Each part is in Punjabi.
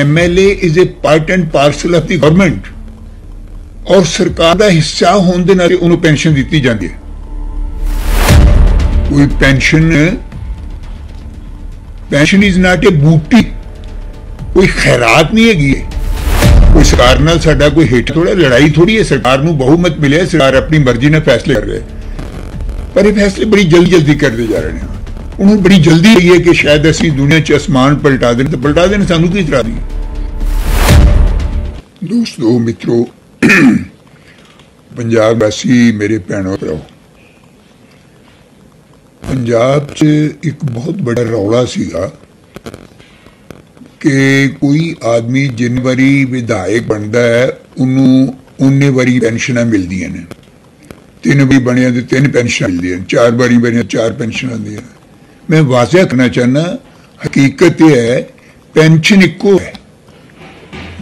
MLA is a part and parcel of the government ਔਰ ਸਰਕਾਰ ਦਾ ਹਿੱਸਾ ਹੋਣ ਦੇ ਨਾਲ ਉਹਨੂੰ ਪੈਨਸ਼ਨ ਦਿੱਤੀ ਜਾਂਦੀ ਹੈ ਕੋਈ pension pension is not a bounty ਕੋਈ ਖੈਰਾਤ ਨਹੀਂ ਹੈਗੀ ਇਹ। ਕੋਈ ਸਰਕਾਰ ਨਾਲ ਸਾਡਾ ਕੋਈ ਹੇਠ ਥੋੜਾ ਲੜਾਈ ਥੋੜੀ ਹੈ ਸਰਕਾਰ ਨੂੰ ਬਹੁਮਤ ਮਿਲਿਆ ਸਰਕਾਰ ਆਪਣੀ ਮਰਜ਼ੀ ਨਾਲ ਫੈਸਲੇ ਕਰ ਰਹੀ ਹੈ ਪਰ ਇਹ ਫੈਸਲੇ ਬੜੀ ਜਲਦੀ ਜਲਦੀ ਕਰਦੇ ਜਾ ਰਹੇ ਨੇ ਉਹਨੂੰ ਬੜੀ ਜਲਦੀ ਰਹੀ ਹੈ ਕਿ ਸ਼ਾਇਦ ਅਸੀਂ ਦੁਨੀਆ 'ਚ ਅਸਮਾਨ ਪਲਟਾ ਦੇਣ ਤੇ ਪਲਟਾ ਦੇਣ ਸਾਨੂੰ ਕੀ ਇਤਰਾਜ਼ ਹੈ? ਦੋਸਤੋ, ਮਿੱਤਰੋ, ਪੰਜਾਬ ਵਾਸੀ, ਮੇਰੇ ਭੈਣੋ, ਭਰਾਓ। ਪੰਜਾਬ 'ਚ ਇੱਕ ਬਹੁਤ ਬੜਾ ਰੌਲਾ ਸੀਗਾ ਕਿ ਕੋਈ ਆਦਮੀ ਜਿੰਨ ਵਾਰੀ ਵਿਧਾਇਕ ਬਣਦਾ ਹੈ, ਉਹਨੂੰ ਉਨੇ ਵਾਰੀ ਪੈਨਸ਼ਨਾਂ ਮਿਲਦੀਆਂ ਨੇ। ਤਿੰਨ ਵੀ ਬਣਿਆ ਤੇ ਤਿੰਨ ਪੈਨਸ਼ਨਾਂ ਮਿਲਦੀਆਂ ਚਾਰ ਵਾਰੀ ਬਣਿਆ, ਚਾਰ ਪੈਨਸ਼ਨਾਂ ਆਉਂਦੀਆਂ ਮੈਂ ਵਾਜ਼ਿਹ ਕਰਨਾ ਚਾਹਨਾ ਹਕੀਕਤ ਇਹ ਹੈ, ਪੈਨਸ਼ਨ ਇੱਕੋ ਹੈ।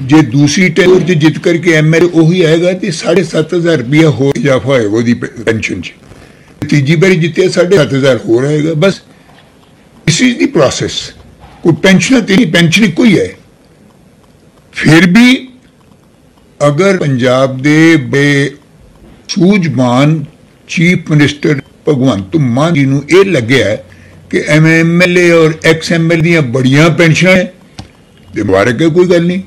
ਜੇ ਦੂਸਰੀ ਟੈਗੋਰ ਚ ਜਿੱਤ ਕਰਕੇ ਐਮਐਲ ਉਹੀ ਆਏਗਾ ਤੇ 7500 ਰੁਪਇਆ ਹੋਰ ਇਜ਼ਾਫਾ ਹੋਏਗਾ ਉਹਦੀ ਪੈਨਸ਼ਨ ਚ। ਤੀਜੀ ਵਾਰੀ ਜਿੱਤੇ 7500 ਹੋਰ ਆਏਗਾ, ਬਸ। ਇਸ ਇਜ਼ ਦੀ ਪ੍ਰੋਸੈਸ ਕੋਈ ਪੈਨਸ਼ਨ ਤੇਰੀ ਪੈਨਸ਼ਨ ਇੱਕੋ ਹੀ ਹੈ। ਫਿਰ ਵੀ ਅਗਰ ਪੰਜਾਬ ਦੇ ਬੇ ਸੂਝਵਾਨ ਚੀਫ ਮਿਨਿਸਟਰ ਭਗਵੰਤ ਮਾਨ ਜੀ ਨੂੰ ਇਹ ਲੱਗਿਆ ਹੈ ਕਿ ਐਮਐਲਏ ਔਰ ਐਕਸ ਐਮਐਲ ਦੀਆਂ ਬੜੀਆਂ ਪੈਨਸ਼ਨਾਂ ਹੈ ਤੇ ਮੁਬਾਰਕ ਹੈ, ਕੋਈ ਗੱਲ ਨਹੀਂ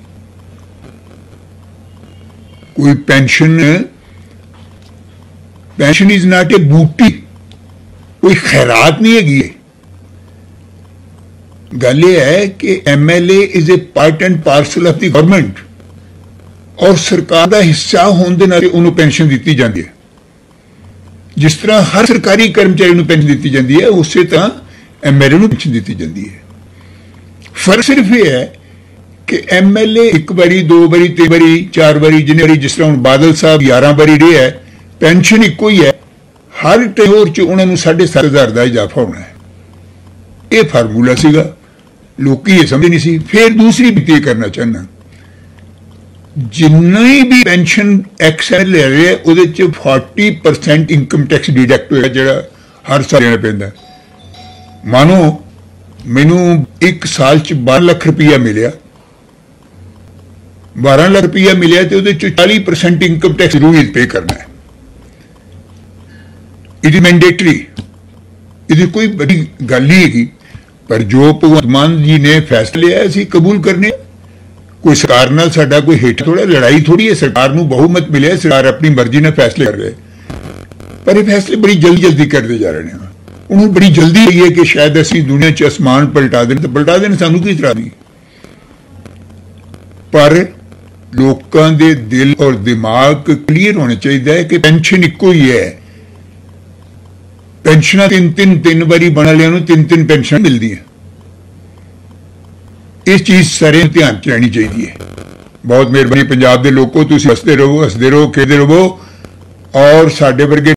ਕੋਈ pension pension is not a bounty ਕੋਈ ਖੈਰਾਤ ਨਹੀਂ ਹੈਗੀ ਇਹ। ਗੱਲ ਇਹ ਹੈ ਕਿ MLA is a part and parcel of the government ਔਰ ਸਰਕਾਰ ਦਾ ਹਿੱਸਾ ਹੋਣ ਦੇ ਨਾਲ ਉਹਨੂੰ ਪੈਨਸ਼ਨ ਦਿੱਤੀ ਜਾਂਦੀ ਹੈ ਜਿਸ ਤਰ੍ਹਾਂ ਹਰ ਸਰਕਾਰੀ ਕਰਮਚਾਰੀ ਨੂੰ ਪੈਨਸ਼ਨ ਦਿੱਤੀ ਜਾਂਦੀ ਹੈ, ਉਸੇ ਤਰ੍ਹਾਂ ਐਮਐਲਏ ਨੂੰ ਪੈਨਸ਼ਨ ਦਿੱਤੀ ਜਾਂਦੀ ਹੈ। ਫ਼ਰਕ ਸਿਰਫ ਇਹ ਹੈ ਕਿ ਐਮਐਲਏ ਇੱਕ ਵਾਰੀ, ਦੋ ਵਾਰੀ, ਤਿੰਨ ਵਾਰੀ, ਚਾਰ ਵਾਰੀ, ਜਿੰਨੇ ਵਾਰੀ, ਜਿਸ ਤਰ੍ਹਾਂ ਹੁਣ ਬਾਦਲ ਸਾਹਿਬ 11 ਵਾਰੀ ਰਹੇ ਹੈ, ਪੈਨਸ਼ਨ ਇੱਕੋ ਹੀ ਹੈ। ਹਰ ਟੇਹੋਰ ਚ ਉਹਨਾਂ ਨੂੰ 7500 ਦਾ ਇਜ਼ਾਫਾ ਹੋਣਾ ਹੈ। ਇਹ ਫਾਰਮੂਲਾ ਸੀਗਾ। ਲੋਕੀ ਇਹ ਸਮਝ ਨਹੀਂ ਸੀ। ਫਿਰ ਦੂਸਰੀ ਬਿੱਤੀ ਕਰਨਾ ਚਾਹਨਾ ਜਿੰਨੀ ਵੀ ਪੈਨਸ਼ਨ ਐਕਸਐਲ ਲੈ ਰਹੇ, ਉਹਦੇ ਚ 40% ਇਨਕਮ ਟੈਕਸ ਡਿਡਕਟ ਹੋਏਗਾ ਜਿਹੜਾ ਹਰ ਸਾਲ ਦੇਣਾ ਪੈਂਦਾ। ਮਾਨੋ, ਮੈਨੂੰ ਇੱਕ ਸਾਲ ਚ 12 ਲੱਖ ਰੁਪਇਆ ਮਿਲਿਆ। 12 ਲੱਖ ਰੁਪਇਆ ਮਿਲਿਆ ਤੇ ਉਹਦੇ ਚ 40% ਇਨਕਮ ਟੈਕਸ ਜ਼ਰੂਰ ਪੇ ਕਰਨਾ ਹੈ। ਇਟ ਇਜ਼ ਮੈਂਡੇਟਰੀ ਇਹਦੀ ਕੋਈ ਵੱਡੀ ਗੱਲ ਨਹੀਂ ਹੈਗੀ। ਪਰ ਜੋ ਭਗਵੰਤ ਮਾਨ ਜੀ ਨੇ ਫੈਸਲੇ ਲਿਆ, ਅਸੀਂ ਕਬੂਲ ਕਰਨੇ ਕੋਈ ਸਰਕਾਰ ਨਾਲ ਸਾਡਾ ਕੋਈ ਹਿੱਟ ਥੋੜਾ ਲੜਾਈ ਥੋੜੀ ਹੈ। ਸਰਕਾਰ ਨੂੰ ਬਹੁਮਤ ਮਿਲਿਆ, ਸਰਕਾਰ ਆਪਣੀ ਮਰਜ਼ੀ ਨਾਲ ਫੈਸਲੇ ਕਰ ਰਹੀ ਪਰ ਇਹ ਫੈਸਲੇ ਬੜੀ ਜਲਦੀ ਜਲਦੀ ਕਰਦੇ ਜਾ ਰਹੇ ਨੇ। ਉਹਨੂੰ ਬੜੀ ਜਲਦੀ ਹੋਈ ਹੈ ਕਿ ਸ਼ਾਇਦ ਅਸੀਂ ਦੁਨੀਆ 'ਚ ਅਸਮਾਨ ਪਲਟਾ ਦੇਣ ਤੇ ਪਲਟਾ ਦੇਣ ਸਾਨੂੰ ਕੀ ਇਤਰਾਜ਼ ਨਹੀਂ। ਪਰ ਲੋਕਾਂ ਦੇ ਦਿਲ ਔਰ ਦਿਮਾਗ ਕਲੀਅਰ ਹੋਣੇ ਚਾਹੀਦਾ ਹੈ ਕਿ ਪੈਨਸ਼ਨ ਇੱਕੋ ਹੀ ਹੈ। ਪੈਨਸ਼ਨਾਂ ਤਿੰਨ ਤਿੰਨ ਤਿੰਨ ਵਾਰੀ ਬਣ ਵਾਲਿਆਂ ਨੂੰ ਤਿੰਨ ਤਿੰਨ ਪੈਨਸ਼ਨ ਮਿਲਦੀਆਂ। ਇਸ ਚੀਜ਼ ਸਾਰੇ ਨੂੰ ਧਿਆਨ ਚ ਰਹਿਣੀ ਚਾਹੀਦੀ ਹੈ। ਬਹੁਤ ਮਿਹਰਬਾਨੀ ਪੰਜਾਬ ਦੇ ਲੋਕੋ, ਤੁਸੀਂ ਹੱਸਦੇ ਰਹੋ ਹੱਸਦੇ ਰਹੋ, ਖੇਡਦੇ ਰਹੋ ਔਰ ਸਾਡੇ ਵਰਗੇ